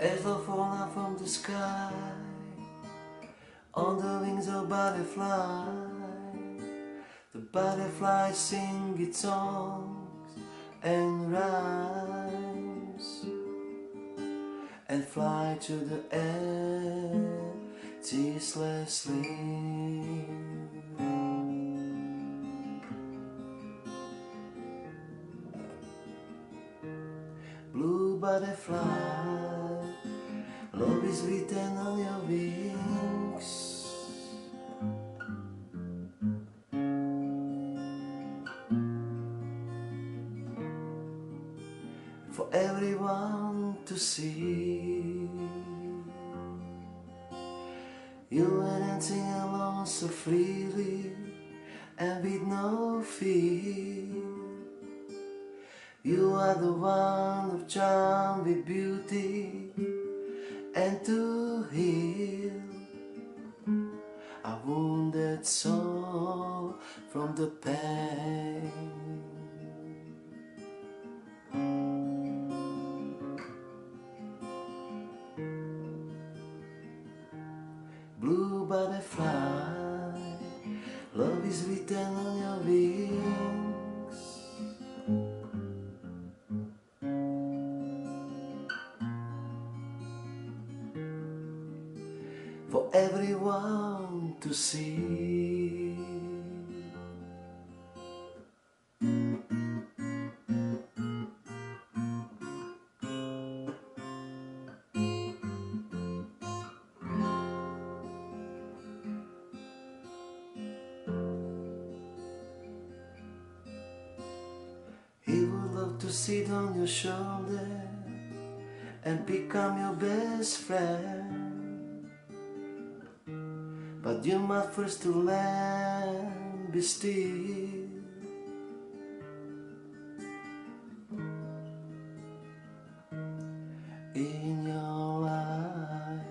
As love falling from the sky. On the wings of butterfly The butterfly sing its songs and rhymes And fly to the air ceaselessly Blue butterfly Love is written on your wings For everyone to see. You are dancing along so freely And with no fear. You are the one of charm with beauty and to heal a wounded soul from the pain. Blue butterfly, love is written everyone to see. He would love to sit on your shoulder and become your best friend. But you must first to land, be still in your life.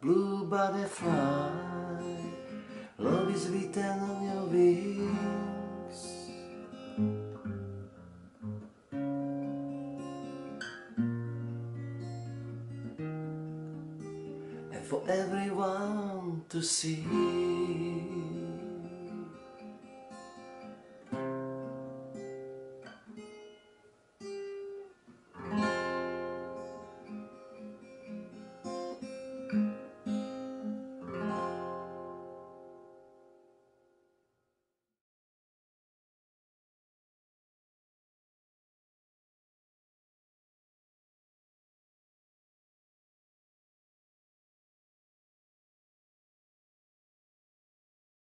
Blue butterfly, love is written on your for everyone to see.